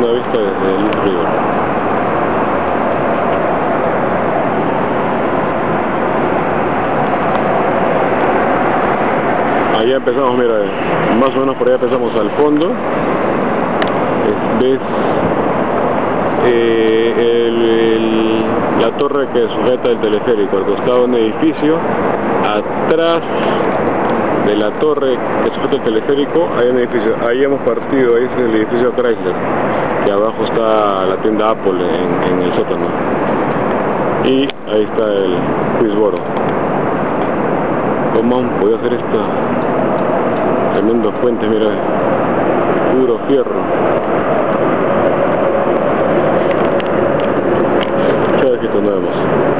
una vista desde el River. Allá empezamos, mira, más o menos por allá empezamos al fondo. Es- Ves eh, el- la torre que sujeta el teleférico, al costado de un edificio, atrás de la torre que sujeta el teleférico hay un edificio, ahí hemos partido, ahí es el edificio Chrysler, que abajo está la tienda Apple en, el sótano. Y ahí está el Quizboro. ¿Cómo han podido hacer esta tremendo puente? Mira, puro fierro. Cada que nada más.